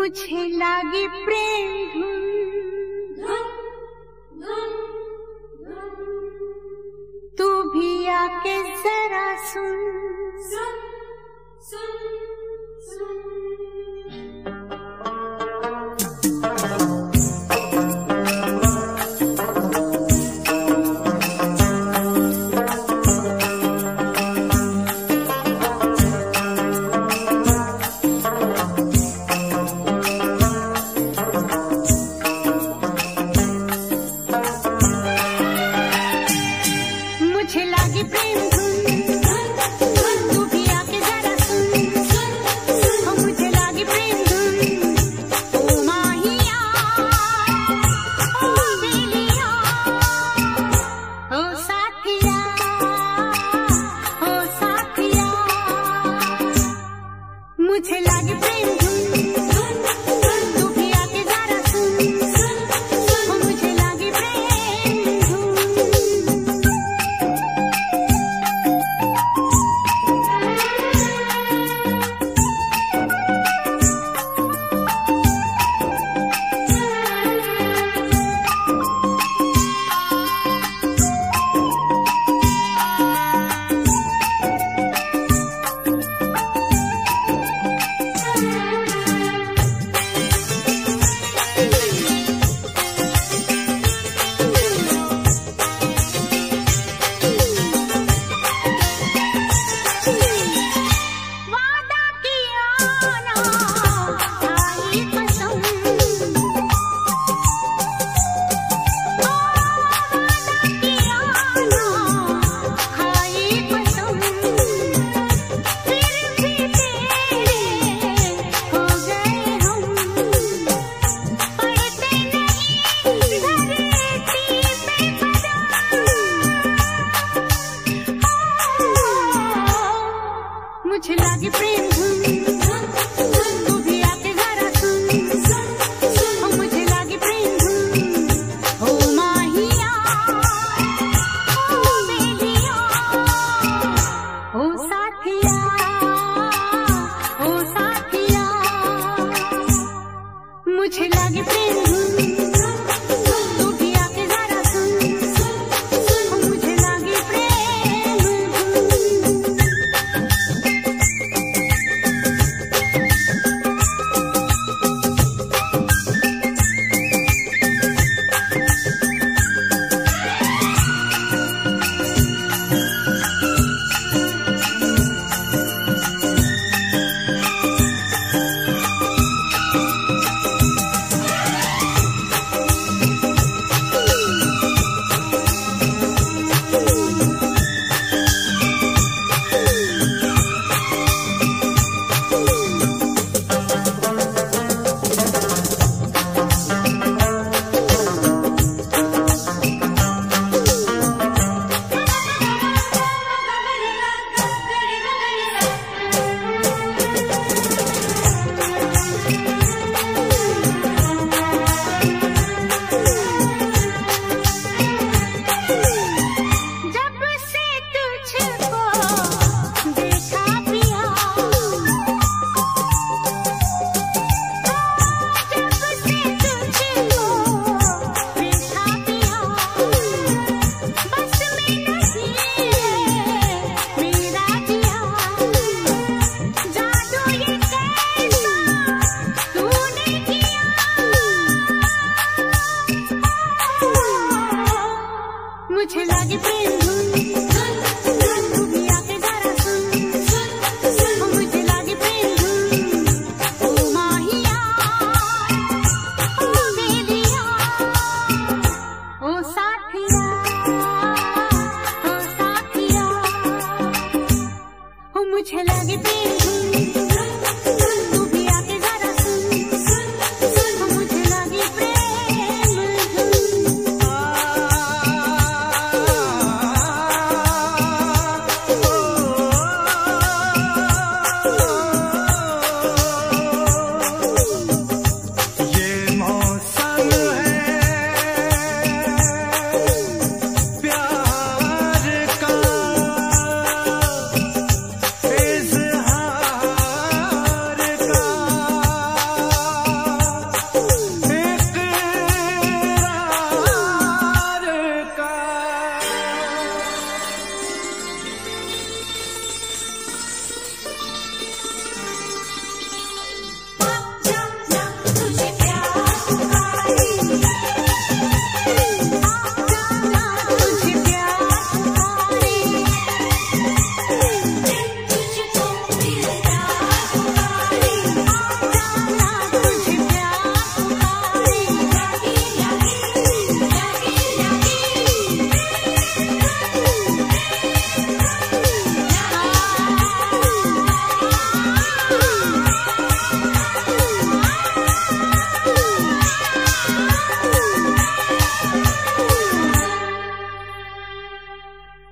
मुझे लागी प्रेम धुन। तू भी आके जरा सुन। सुन सुन सुन। तुझे लागे प्रेम तुझे लागे प्रेम कुछ लग पे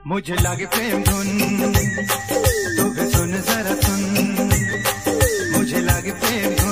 मुझे लागे प्रेम धुन। तू भी सुन जरा सुन। मुझे लागे प्रेम धुन।